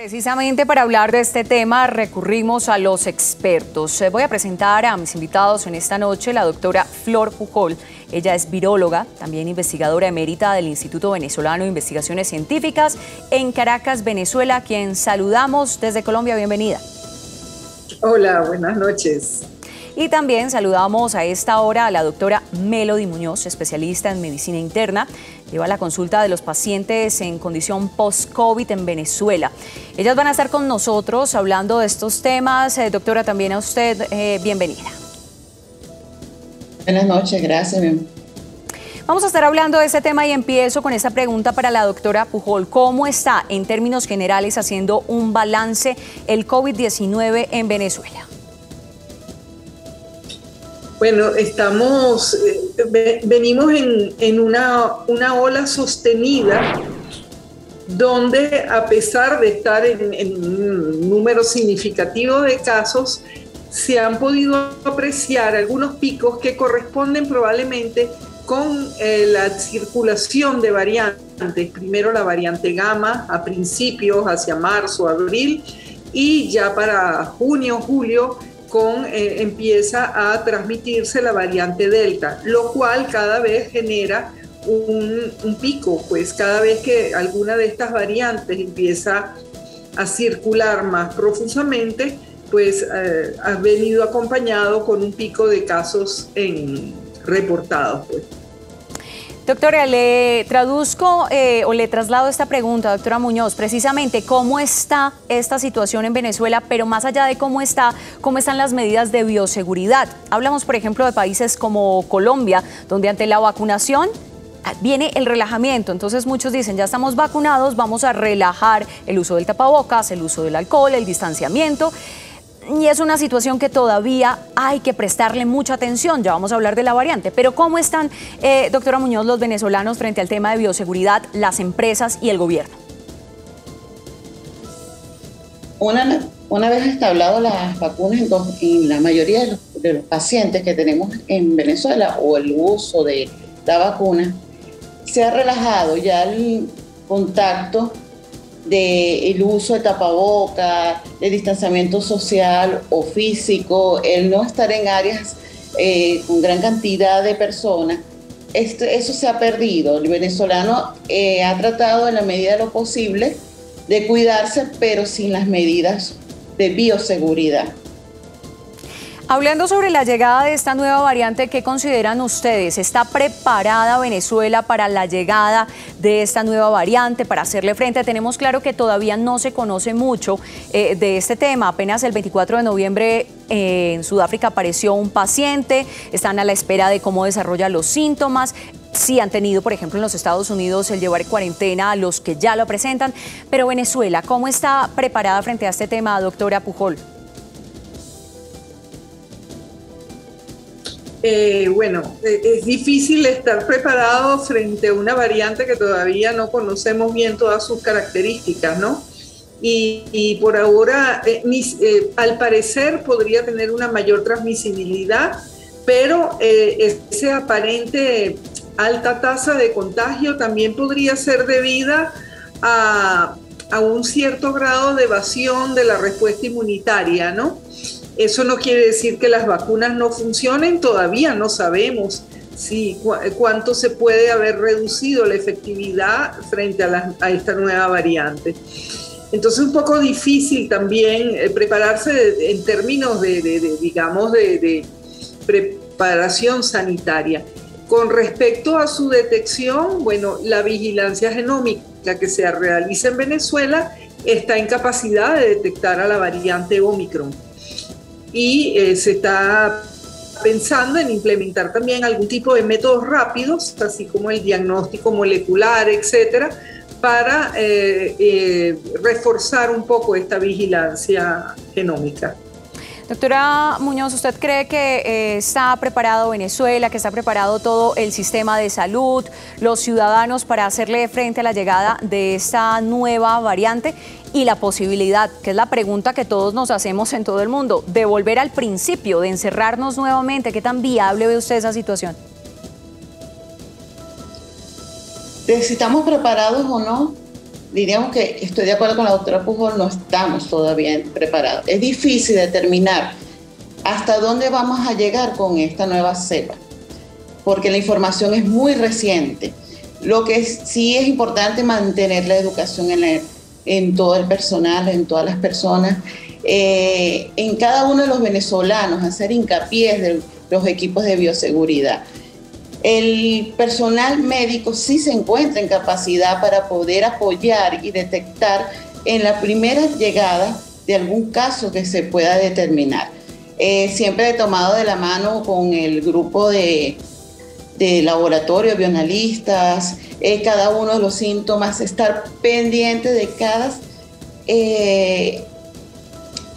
Precisamente para hablar de este tema recurrimos a los expertos. Voy a presentar a mis invitados en esta noche la doctora Flor Pujol. Ella es viróloga, también investigadora emérita del Instituto Venezolano de Investigaciones Científicas en Caracas, Venezuela, a quien saludamos desde Colombia. Bienvenida. Hola, buenas noches. Y también saludamos a esta hora a la doctora Melody Muñoz, especialista en medicina interna. Lleva la consulta de los pacientes en condición post-COVID en Venezuela. Ellas van a estar con nosotros hablando de estos temas. Eh, doctora, también a usted, eh, bienvenida. Buenas noches, gracias. Vamos a estar hablando de este tema y empiezo con esta pregunta para la doctora Pujol. ¿Cómo está en términos generales haciendo un balance el COVID-19 en Venezuela? Bueno, estamos, eh, venimos en, una, una, ola sostenida donde a pesar de estar en, un número significativo de casos, se han podido apreciar algunos picos que corresponden probablemente con eh, la circulación de variantes. Primero la variante gamma a principios, hacia marzo, abril, y ya para junio, julio, eh, empieza a transmitirse la variante Delta, lo cual cada vez genera un, pico, pues cada vez que alguna de estas variantes empieza a circular más profusamente, pues eh, ha venido acompañado con un pico de casos en, reportados. Pues. Doctora, le traduzco eh, o le traslado esta pregunta, doctora Muñoz, precisamente cómo está esta situación en Venezuela, pero más allá de cómo está, cómo están las medidas de bioseguridad. Hablamos, por ejemplo, de países como Colombia, donde ante la vacunación ah, viene el relajamiento. Entonces muchos dicen, ya estamos vacunados, vamos a relajar el uso del tapabocas, el uso del alcohol, el distanciamiento y es una situación que todavía hay que prestarle mucha atención. Ya vamos a hablar de la variante. Pero ¿cómo están, eh, doctora Muñoz, los venezolanos frente al tema de bioseguridad, las empresas y el gobierno? Una, una vez establado las vacunas en, la mayoría de los, de los pacientes que tenemos en Venezuela o el uso de la vacuna, se ha relajado ya el contacto del uso de tapaboca, de distanciamiento social o físico, el no estar en áreas eh, con gran cantidad de personas, eso se ha perdido. El venezolano eh, ha tratado en la medida de lo posible de cuidarse, pero sin las medidas de bioseguridad. Hablando sobre la llegada de esta nueva variante, ¿qué consideran ustedes? ¿Está preparada Venezuela para la llegada de esta nueva variante, para hacerle frente? Tenemos claro que todavía no se conoce mucho eh, de este tema. Apenas el 24 de noviembre eh, en Sudáfrica apareció un paciente, están a la espera de cómo desarrolla los síntomas. Sí han tenido, por ejemplo, en los Estados Unidos el llevar cuarentena a los que ya lo presentan, pero Venezuela, ¿cómo está preparada frente a este tema, doctora Pujol? Eh, bueno, eh, es difícil estar preparado frente a una variante que todavía no conocemos bien todas sus características, ¿no? Y, por ahora, eh, al parecer, podría tener una mayor transmisibilidad, pero esa aparente alta tasa de contagio también podría ser debida a, a un cierto grado de evasión de la respuesta inmunitaria, ¿no? Eso no quiere decir que las vacunas no funcionen, todavía no sabemos si, cuánto se puede haber reducido la efectividad frente a, esta nueva variante. Entonces es un poco difícil también eh, prepararse en términos de, digamos, de, preparación sanitaria. Con respecto a su detección, bueno, la vigilancia genómica que se realiza en Venezuela está en capacidad de detectar a la variante Omicron y eh, se está pensando en implementar también algún tipo de métodos rápidos, así como el diagnóstico molecular, etcétera, para eh, eh, reforzar un poco esta vigilancia genómica. Doctora Muñoz, ¿usted cree que está preparado Venezuela, que está preparado todo el sistema de salud, los ciudadanos para hacerle frente a la llegada de esta nueva variante? y la posibilidad, que es la pregunta que todos nos hacemos en todo el mundo, de volver al principio, de encerrarnos nuevamente. ¿Qué tan viable ve usted esa situación? si estamos preparados o no, diríamos que estoy de acuerdo con la doctora Pujol, no estamos todavía preparados. Es difícil determinar hasta dónde vamos a llegar con esta nueva cepa, porque la información es muy reciente. Lo que sí es importante mantener la educación en, en todo el personal, en todas las personas, eh, en cada uno de los venezolanos, hacer hincapié de los equipos de bioseguridad. El personal médico sí se encuentra en capacidad para poder apoyar y detectar en la primera llegada de algún caso que se pueda determinar. Eh, siempre he tomado de la mano con el grupo de, de laboratorio, bioanalistas, eh, cada uno de los síntomas, estar pendiente de cada eh,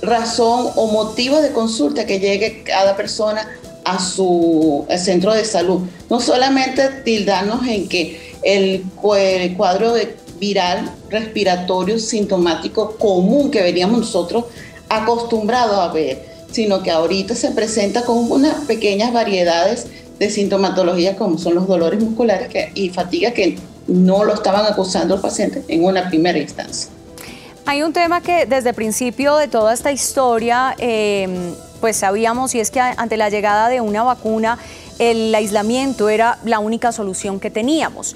razón o motivo de consulta que llegue cada persona a su centro de salud. No solamente tildarnos en que el, cuadro viral respiratorio sintomático común que veníamos nosotros acostumbrados a ver, sino que ahorita se presenta con unas pequeñas variedades de sintomatología como son los dolores musculares y fatiga que no lo estaban acusando el paciente en una primera instancia. Hay un tema que desde el principio de toda esta historia eh, pues sabíamos y es que ante la llegada de una vacuna el aislamiento era la única solución que teníamos.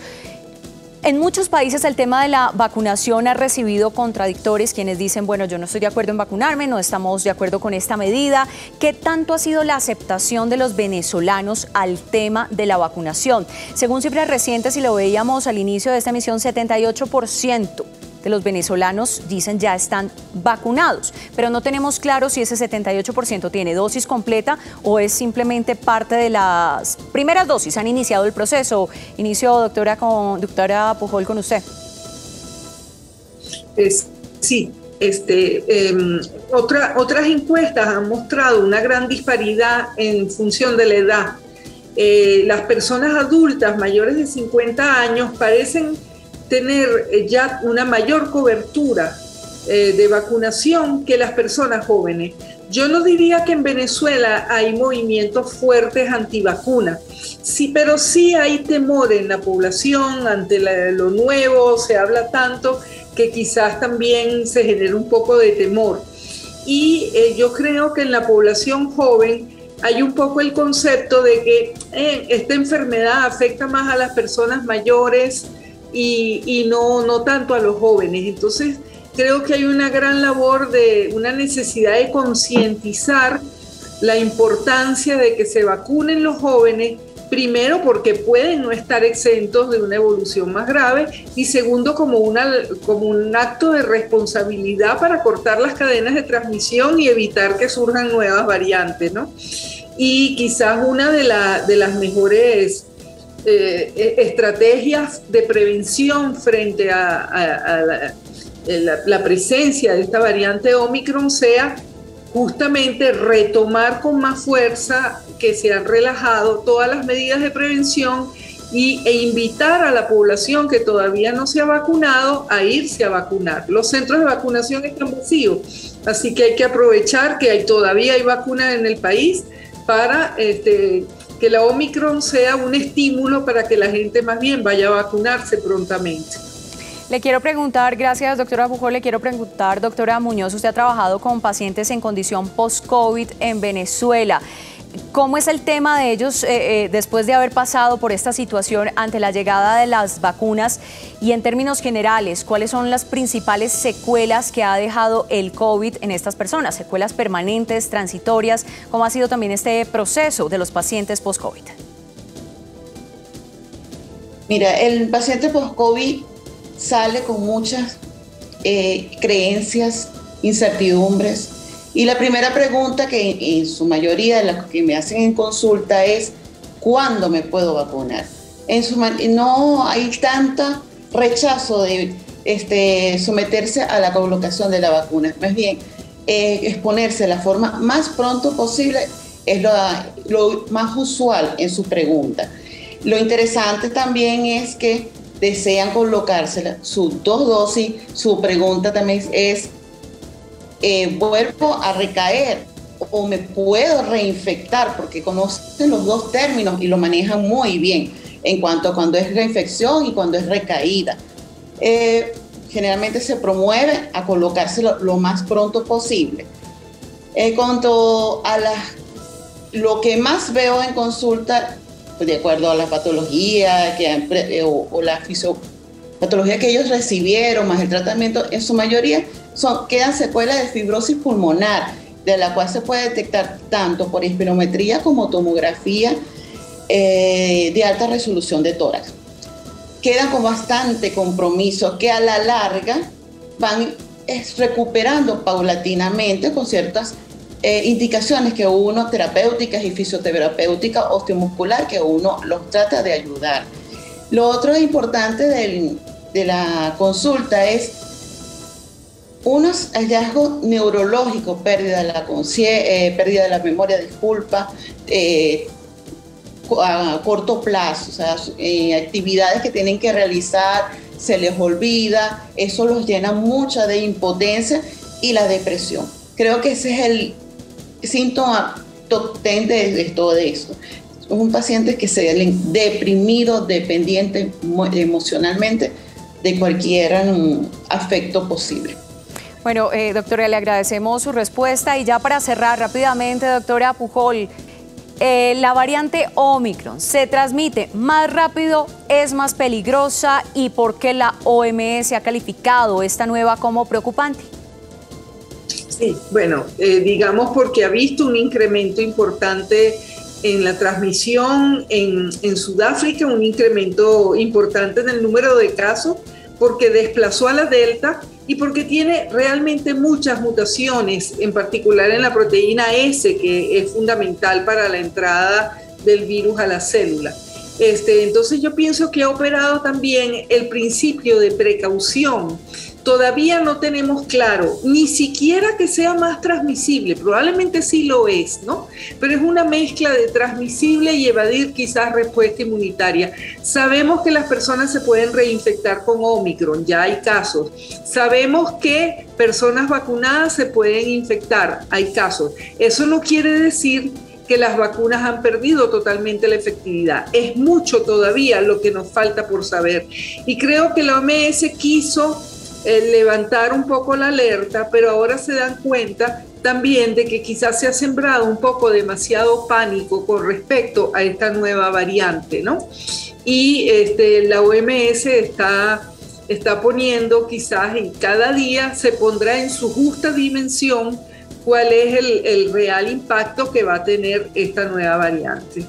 En muchos países el tema de la vacunación ha recibido contradictores quienes dicen, bueno, yo no estoy de acuerdo en vacunarme, no estamos de acuerdo con esta medida. ¿Qué tanto ha sido la aceptación de los venezolanos al tema de la vacunación? Según cifras recientes, y lo veíamos al inicio de esta emisión, 78% de los venezolanos dicen ya están vacunados, pero no tenemos claro si ese 78% tiene dosis completa o es simplemente parte de las primeras dosis. Han iniciado el proceso. Inicio, doctora, con, doctora Pujol, con usted. sí, este, em, otra, otras encuestas han mostrado una gran disparidad en función de la edad. Eh, las personas adultas mayores de 50 años parecen tener eh, ya una mayor cobertura eh, de vacunación que las personas jóvenes. Yo no diría que en Venezuela hay movimientos fuertes antivacunas, sí, pero sí hay temor en la población ante lo nuevo, se habla tanto que quizás también se genera un poco de temor. Y eh, yo creo que en la población joven hay un poco el concepto de que esta enfermedad afecta más a las personas mayores, y, no, no tanto a los jóvenes. Entonces, creo que hay una gran labor de una necesidad de concientizar la importancia de que se vacunen los jóvenes, primero porque pueden no estar exentos de una evolución más grave y segundo como, una, como un acto de responsabilidad para cortar las cadenas de transmisión y evitar que surjan nuevas variantes, ¿no? Y quizás una de, de las mejores eh, eh, estrategias de prevención frente a, la, presencia de esta variante Omicron sea justamente retomar con más fuerza que se han relajado todas las medidas de prevención y, e invitar a la población que todavía no se ha vacunado a irse a vacunar. Los centros de vacunación están vacíos, así que hay que aprovechar que hay, todavía hay vacunas en el país para este, que la Omicron sea un estímulo para que la gente más bien vaya a vacunarse prontamente. Le quiero preguntar, gracias doctora Bujol, le quiero preguntar, doctora Muñoz, usted ha trabajado con pacientes en condición post-COVID en Venezuela. ¿Cómo es el tema de ellos eh, eh, después de haber pasado por esta situación ante la llegada de las vacunas? Y en términos generales, ¿cuáles son las principales secuelas que ha dejado el COVID en estas personas? ¿Secuelas permanentes, transitorias? ¿Cómo ha sido también este proceso de los pacientes post-COVID? Mira, el paciente post-COVID sale con muchas eh, creencias, incertidumbres, y la primera pregunta que en su mayoría de las que me hacen en consulta es, ¿cuándo me puedo vacunar? En su, no hay tanto rechazo de este, someterse a la colocación de la vacuna. Más bien, eh, exponerse de la forma más pronto posible es lo, lo más usual en su pregunta. Lo interesante también es que desean colocarse sus dos dosis. Su pregunta también es eh, vuelvo a recaer o me puedo reinfectar, porque conocen los dos términos y lo manejan muy bien en cuanto a cuando es reinfección y cuando es recaída. Eh, generalmente se promueve a colocárselo lo más pronto posible. En cuanto a lo que más veo en consulta, de acuerdo a la patología que, eh, o, la fisiopatología que ellos recibieron, más el tratamiento, en su mayoría son, quedan secuelas de fibrosis pulmonar, de la cual se puede detectar tanto por espirometría como tomografía eh, de alta resolución de tórax. Quedan con bastante compromiso que a la larga van recuperando paulatinamente con ciertas eh, indicaciones que uno, terapéuticas y fisioterapéuticas, osteomuscular, que uno los trata de ayudar. Lo otro importante de la consulta es unos hallazgos neurológicos, pérdida de la, eh, pérdida de la memoria, disculpa, eh, a corto plazo, o sea, actividades que tienen que realizar, se les olvida, eso los llena mucha de impotencia y la depresión. Creo que ese es el síntoma potente de todo eso. Es un paciente que se deprimido, dependiente emocionalmente de cualquier afecto posible. Bueno, eh, doctora, le agradecemos su respuesta y ya para cerrar rápidamente, doctora Pujol, eh, la variante Omicron se transmite más rápido, es más peligrosa y por qué la OMS ha calificado esta nueva como preocupante. Sí, bueno, eh, digamos porque ha visto un incremento importante en la transmisión en, en Sudáfrica, un incremento importante en el número de casos, porque desplazó a la Delta y porque tiene realmente muchas mutaciones, en particular en la proteína S, que es fundamental para la entrada del virus a la célula. Este, entonces yo pienso que ha operado también el principio de precaución todavía no tenemos claro ni siquiera que sea más transmisible, probablemente sí lo es, ¿no? Pero es una mezcla de transmisible y evadir quizás respuesta inmunitaria. Sabemos que las personas se pueden reinfectar con Omicron, ya hay casos. Sabemos que personas vacunadas se pueden infectar, hay casos. Eso no quiere decir que las vacunas han perdido totalmente la efectividad. Es mucho todavía lo que nos falta por saber. Y creo que la OMS quiso levantar un poco la alerta, pero ahora se dan cuenta también de que quizás se ha sembrado un poco demasiado pánico con respecto a esta nueva variante, ¿no? Y este, la OMS está, está poniendo quizás en cada día se pondrá en su justa dimensión cuál es el real impacto que va a tener esta nueva variante.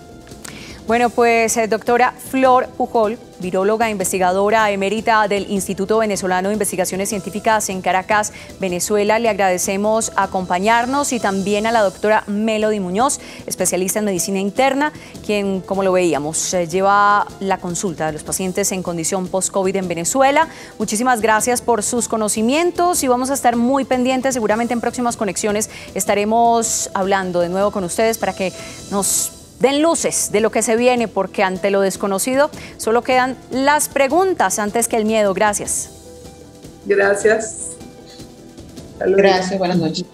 Bueno, pues eh, doctora Flor Pujol, viróloga investigadora emérita del Instituto Venezolano de Investigaciones Científicas en Caracas, Venezuela, le agradecemos acompañarnos y también a la doctora Melody Muñoz, especialista en medicina interna, quien, como lo veíamos, eh, lleva la consulta de los pacientes en condición post-COVID en Venezuela. Muchísimas gracias por sus conocimientos y vamos a estar muy pendientes, seguramente en próximas conexiones estaremos hablando de nuevo con ustedes para que nos den luces de lo que se viene, porque ante lo desconocido solo quedan las preguntas antes que el miedo. Gracias. Gracias. Gracias, buenas noches.